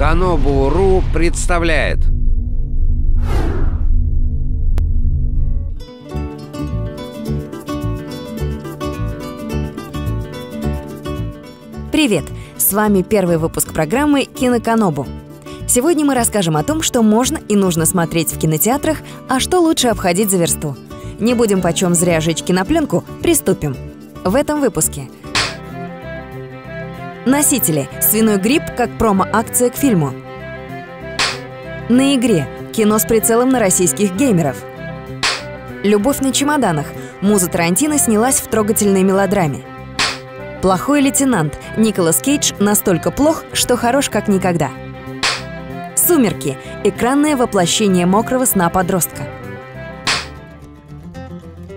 Канобу.ру представляет Привет! С вами первый выпуск программы «Киноканобу». Сегодня мы расскажем о том, что можно и нужно смотреть в кинотеатрах, а что лучше обходить за версту. Не будем почем зря жечь кинопленку, приступим. В этом выпуске Носители. Свиной грипп как промо-акция к фильму. На игре. Кино с прицелом на российских геймеров. Любовь на чемоданах. Муза Тарантино снялась в трогательной мелодраме. Плохой лейтенант. Николас Кейдж настолько плох, что хорош как никогда. Сумерки. Экранное воплощение мокрого сна подростка.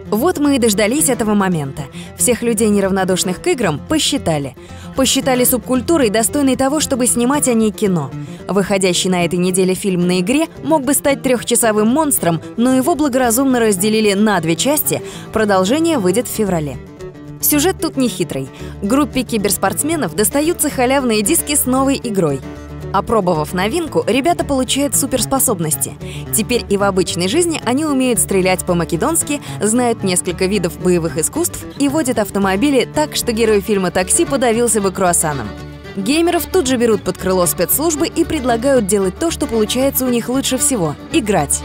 Вот мы и дождались этого момента. Всех людей, неравнодушных к играм, посчитали. Посчитали субкультурой, достойной того, чтобы снимать о ней кино. Выходящий на этой неделе фильм на игре мог бы стать трехчасовым монстром, но его благоразумно разделили на две части. Продолжение выйдет в феврале. Сюжет тут не хитрый. Группе киберспортсменов достаются халявные диски с новой игрой – Опробовав новинку, ребята получают суперспособности. Теперь и в обычной жизни они умеют стрелять по-македонски, знают несколько видов боевых искусств и водят автомобили так, что герой фильма «Такси» подавился бы круассаном. Геймеров тут же берут под крыло спецслужбы и предлагают делать то, что получается у них лучше всего — играть.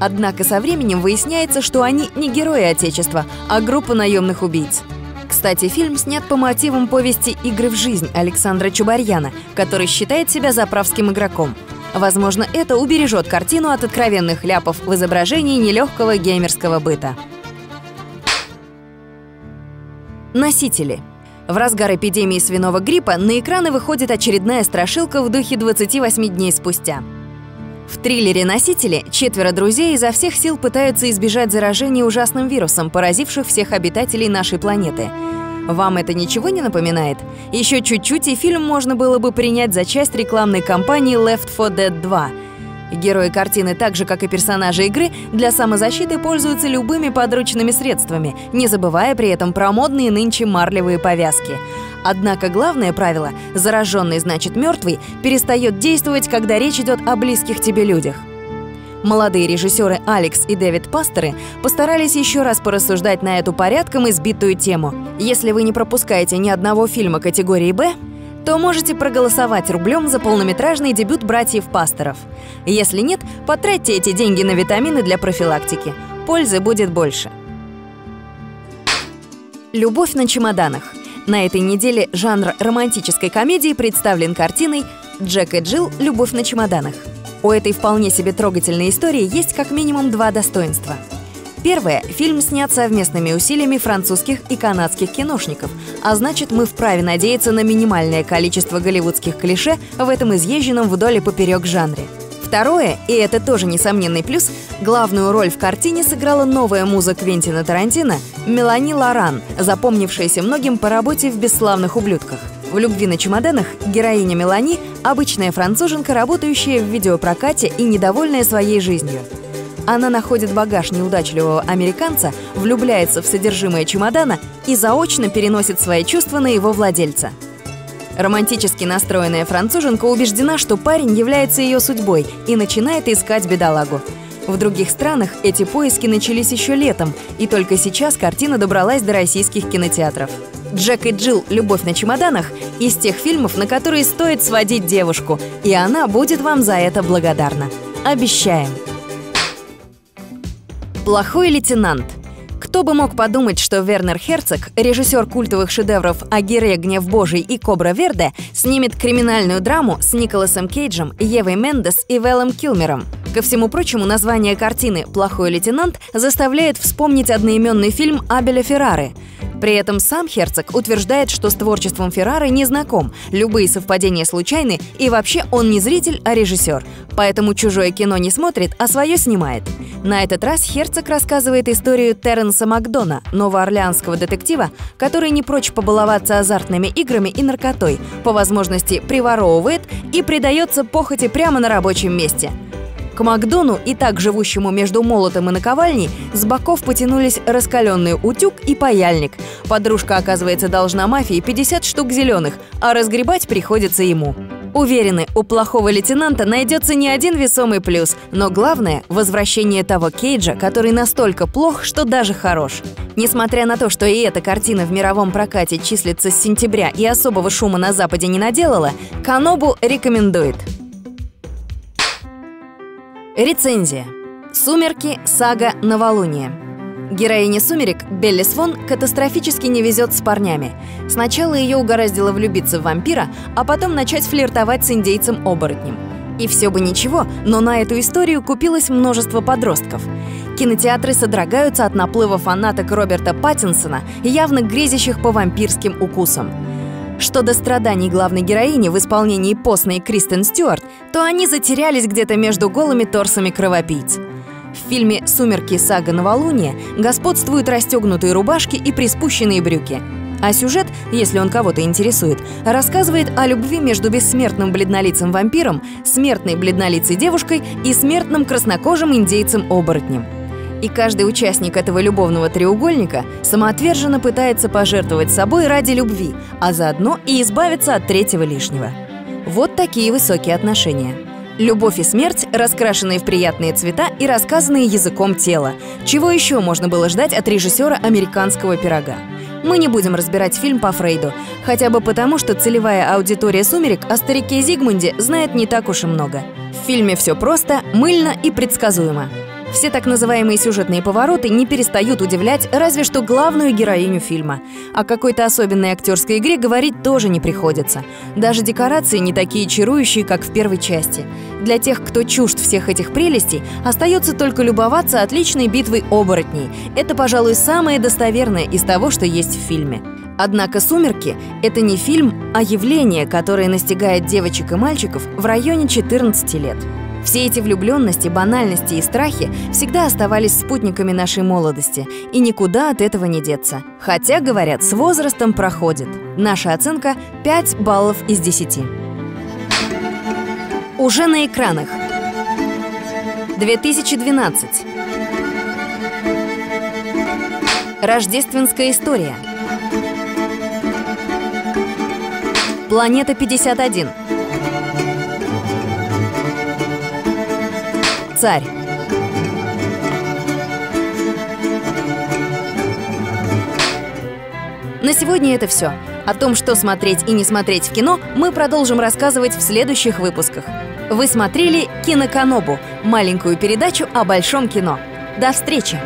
Однако со временем выясняется, что они не герои Отечества, а группа наемных убийц — кстати, фильм снят по мотивам повести «Игры в жизнь» Александра Чубарьяна, который считает себя заправским игроком. Возможно, это убережет картину от откровенных ляпов в изображении нелегкого геймерского быта. Носители. В разгар эпидемии свиного гриппа на экраны выходит очередная страшилка в духе 28 дней спустя. В триллере «Носители» четверо друзей изо всех сил пытаются избежать заражения ужасным вирусом, поразивших всех обитателей нашей планеты. Вам это ничего не напоминает? Еще чуть-чуть, и фильм можно было бы принять за часть рекламной кампании Left 4 Dead 2 — Герои картины, так же как и персонажи игры, для самозащиты пользуются любыми подручными средствами, не забывая при этом про модные нынче марлевые повязки. Однако главное правило «зараженный значит мертвый» перестает действовать, когда речь идет о близких тебе людях. Молодые режиссеры Алекс и Дэвид Пастеры постарались еще раз порассуждать на эту порядком избитую тему. Если вы не пропускаете ни одного фильма категории «Б», то можете проголосовать рублем за полнометражный дебют братьев Пасторов. Если нет, потратьте эти деньги на витамины для профилактики. Пользы будет больше. Любовь на чемоданах. На этой неделе жанр романтической комедии представлен картиной «Джек и Джилл. Любовь на чемоданах». У этой вполне себе трогательной истории есть как минимум два достоинства – Первое. Фильм снят совместными усилиями французских и канадских киношников, а значит, мы вправе надеяться на минимальное количество голливудских клише в этом изъезженном вдоль и поперек жанре. Второе, и это тоже несомненный плюс, главную роль в картине сыграла новая муза Квентина Тарантино Мелани Лоран, запомнившаяся многим по работе в «Бесславных ублюдках». В «Любви на чемоданах» героиня Мелани – обычная француженка, работающая в видеопрокате и недовольная своей жизнью. Она находит багаж неудачливого американца, влюбляется в содержимое чемодана и заочно переносит свои чувства на его владельца. Романтически настроенная француженка убеждена, что парень является ее судьбой и начинает искать бедолагу. В других странах эти поиски начались еще летом, и только сейчас картина добралась до российских кинотеатров. «Джек и Джилл. Любовь на чемоданах» из тех фильмов, на которые стоит сводить девушку, и она будет вам за это благодарна. Обещаем! Плохой лейтенант. Кто бы мог подумать, что Вернер Херцог, режиссер культовых шедевров «Агире. Гнев Божий» и «Кобра Верде», снимет криминальную драму с Николасом Кейджем, Евой Мендес и Веллом Килмером. Ко всему прочему, название картины «Плохой лейтенант» заставляет вспомнить одноименный фильм Абеля Феррары – при этом сам Херцог утверждает, что с творчеством Феррары не знаком, любые совпадения случайны, и вообще он не зритель, а режиссер. Поэтому чужое кино не смотрит, а свое снимает. На этот раз Херцог рассказывает историю Терренса Макдона, новоорлеанского детектива, который не прочь побаловаться азартными играми и наркотой, по возможности приворовывает и предается похоти прямо на рабочем месте – к Макдону, и так живущему между молотом и наковальней, с боков потянулись раскаленный утюг и паяльник. Подружка, оказывается, должна мафии 50 штук зеленых, а разгребать приходится ему. Уверены, у плохого лейтенанта найдется не один весомый плюс, но главное – возвращение того Кейджа, который настолько плох, что даже хорош. Несмотря на то, что и эта картина в мировом прокате числится с сентября и особого шума на Западе не наделала, Канобу рекомендует. Рецензия. «Сумерки. Сага. Новолуние». Героине «Сумерек» Белли Свон катастрофически не везет с парнями. Сначала ее угораздило влюбиться в вампира, а потом начать флиртовать с индейцем-оборотнем. И все бы ничего, но на эту историю купилось множество подростков. Кинотеатры содрогаются от наплыва фанаток Роберта Паттинсона, явно грезящих по вампирским укусам. Что до страданий главной героини в исполнении постной Кристен Стюарт, то они затерялись где-то между голыми торсами кровопийц. В фильме «Сумерки. Сага новолуния» господствуют расстегнутые рубашки и приспущенные брюки. А сюжет, если он кого-то интересует, рассказывает о любви между бессмертным бледнолицым вампиром, смертной бледнолицей девушкой и смертным краснокожим индейцем-оборотнем. И каждый участник этого любовного треугольника самоотверженно пытается пожертвовать собой ради любви, а заодно и избавиться от третьего лишнего. Вот такие высокие отношения. Любовь и смерть, раскрашенные в приятные цвета и рассказанные языком тела. Чего еще можно было ждать от режиссера американского пирога? Мы не будем разбирать фильм по Фрейду, хотя бы потому, что целевая аудитория «Сумерек» о старике Зигмунде знает не так уж и много. В фильме все просто, мыльно и предсказуемо. Все так называемые сюжетные повороты не перестают удивлять разве что главную героиню фильма. О какой-то особенной актерской игре говорить тоже не приходится. Даже декорации не такие чарующие, как в первой части. Для тех, кто чужд всех этих прелестей, остается только любоваться отличной битвой оборотней. Это, пожалуй, самое достоверное из того, что есть в фильме. Однако «Сумерки» — это не фильм, а явление, которое настигает девочек и мальчиков в районе 14 лет. Все эти влюбленности, банальности и страхи всегда оставались спутниками нашей молодости, и никуда от этого не деться. Хотя, говорят, с возрастом проходит. Наша оценка — 5 баллов из 10. Уже на экранах. 2012. Рождественская история. Планета 51. Царь. На сегодня это все. О том, что смотреть и не смотреть в кино, мы продолжим рассказывать в следующих выпусках. Вы смотрели «Киноканобу» – маленькую передачу о большом кино. До встречи!